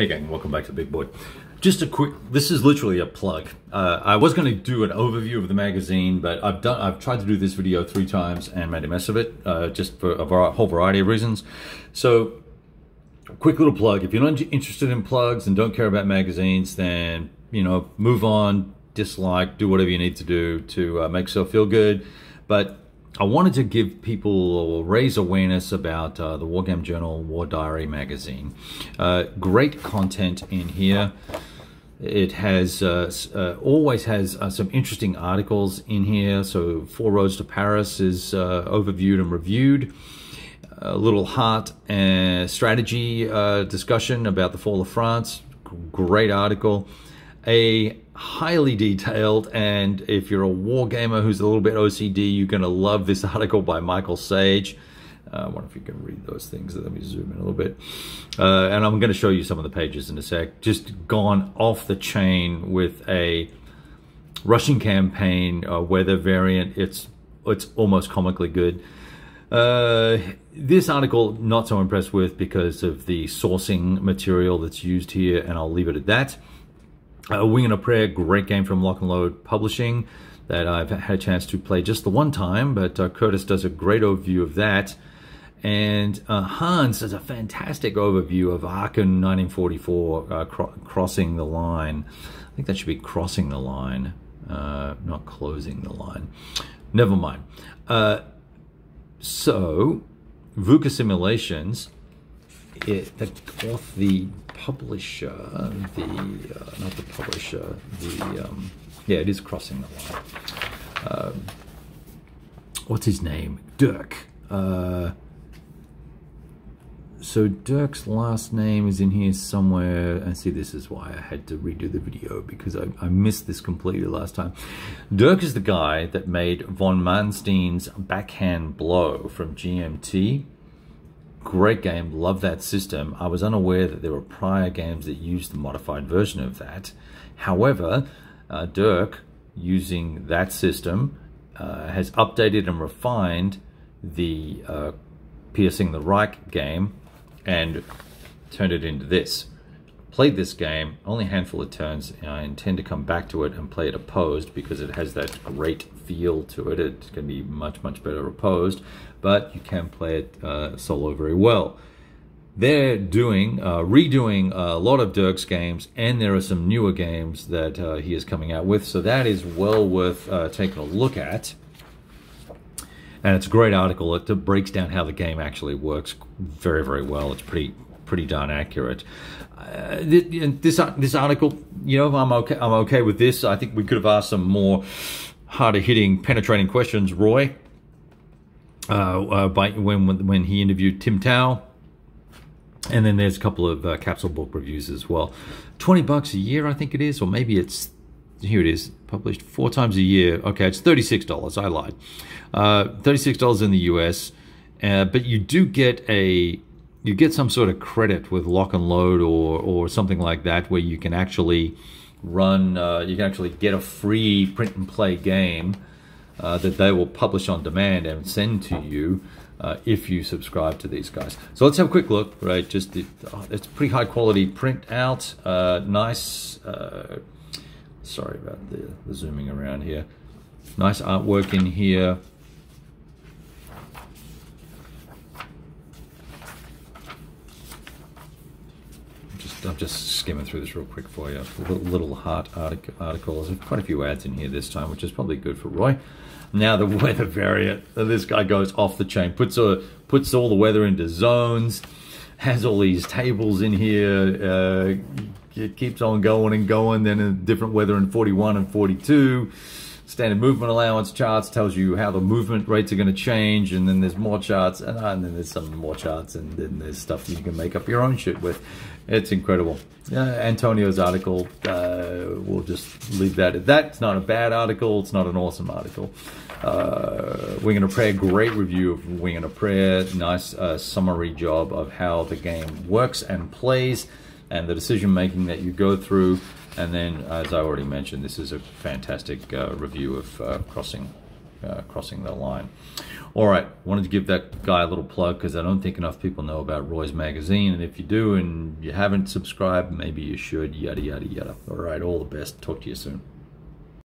Hey gang, welcome back to Big Board. Just a quick, this is literally a plug. Uh, I was gonna do an overview of the magazine, but I've done, I've tried to do this video three times and made a mess of it, uh, just for a whole variety of reasons. So, quick little plug. If you're not interested in plugs and don't care about magazines, then, you know, move on, dislike, do whatever you need to do to uh, make yourself feel good. But I wanted to give people or raise awareness about uh, the War Game Journal War Diary magazine. Uh, great content in here. It has uh, uh always has uh, some interesting articles in here. So Four Roads to Paris is uh, overviewed and reviewed. A little heart and strategy discussion about the fall of France. Great article. A highly detailed and if you're a war gamer who's a little bit OCD you're gonna love this article by Michael Sage. Uh, I wonder if you can read those things. Let me zoom in a little bit. Uh, and I'm gonna show you some of the pages in a sec. Just gone off the chain with a Russian campaign uh, weather variant. It's it's almost comically good. Uh, this article not so impressed with because of the sourcing material that's used here and I'll leave it at that uh, Wing and a Prayer, great game from Lock and Load Publishing that I've had a chance to play just the one time, but uh, Curtis does a great overview of that. And uh, Hans does a fantastic overview of Aachen 1944 uh, cro crossing the line. I think that should be crossing the line, uh, not closing the line. Never mind. Uh, so, VUCA Simulations, it, the, the publisher, the uh, not the publisher, the um, yeah, it is crossing the line. Um, what's his name? Dirk. Uh, so Dirk's last name is in here somewhere. And see, this is why I had to redo the video because I, I missed this completely last time. Dirk is the guy that made von Manstein's Backhand Blow from GMT. Great game, love that system. I was unaware that there were prior games that used the modified version of that. However, uh, Dirk, using that system, uh, has updated and refined the uh, Piercing the Reich game and turned it into this. Played this game, only a handful of turns. And I intend to come back to it and play it opposed because it has that great feel to it. It's going to be much, much better opposed, but you can play it uh, solo very well. They're doing, uh, redoing a lot of Dirk's games, and there are some newer games that uh, he is coming out with, so that is well worth uh, taking a look at. And it's a great article. It breaks down how the game actually works very, very well. It's pretty, pretty darn accurate. Uh, this this article, you know, I'm okay. I'm okay with this. I think we could have asked some more harder hitting, penetrating questions, Roy, uh, uh, by, when, when he interviewed Tim Tao. And then there's a couple of uh, capsule book reviews as well. 20 bucks a year, I think it is, or maybe it's, here it is, published four times a year. Okay, it's $36, I lied. Uh, $36 in the US, uh, but you do get a, you get some sort of credit with lock and load or, or something like that where you can actually run, uh, you can actually get a free print and play game uh, that they will publish on demand and send to you uh, if you subscribe to these guys. So let's have a quick look, right? Just the, oh, it's pretty high quality print out, uh, nice. Uh, sorry about the, the zooming around here. Nice artwork in here. I'm just skimming through this real quick for you. Little, heart articles. There's quite a few ads in here this time, which is probably good for Roy. Now the weather variant. This guy goes off the chain. Puts a, puts all the weather into zones. Has all these tables in here. Uh, it keeps on going and going. Then a different weather in 41 and 42 standard movement allowance charts tells you how the movement rates are going to change and then there's more charts and, and, then there's some more charts and then there's stuff you can make up your own shit with. It's incredible. Uh, antonio's article uh, we'll just leave that at that. It's not a bad article. It's not an awesome article. Uh, wing and a prayer great review of wing and a prayer. Nice uh, summary job of how the game works and plays and the decision making that you go through and then, as I already mentioned, this is a fantastic uh, review of uh, Crossing uh, crossing the line. All right, wanted to give that guy a little plug because I don't think enough people know about Roy's magazine, and if you do and you haven't subscribed, maybe you should. Yada yada yada. All right, all the best. Talk to you soon.